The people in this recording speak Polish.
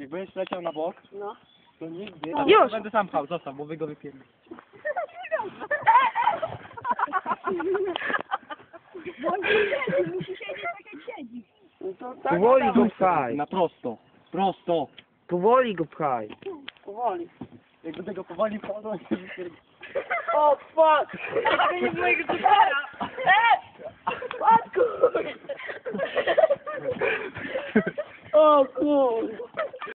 Jak będziesz leciał na bok, No. to nigdy... Tak, Już. Będę sam pchał, zostaw, bo wy go wypierdolicie. Bo on nie siedzi, musi siedzieć tak jak siedzi. Powoli go pchaj. Na prosto. Prosto. Powoli go pchaj. powoli. Jak do tego powoli wchodzą, to się wypierdolę. O, fuck! To jest mojego tutela! Matku! O, kur...